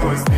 boys.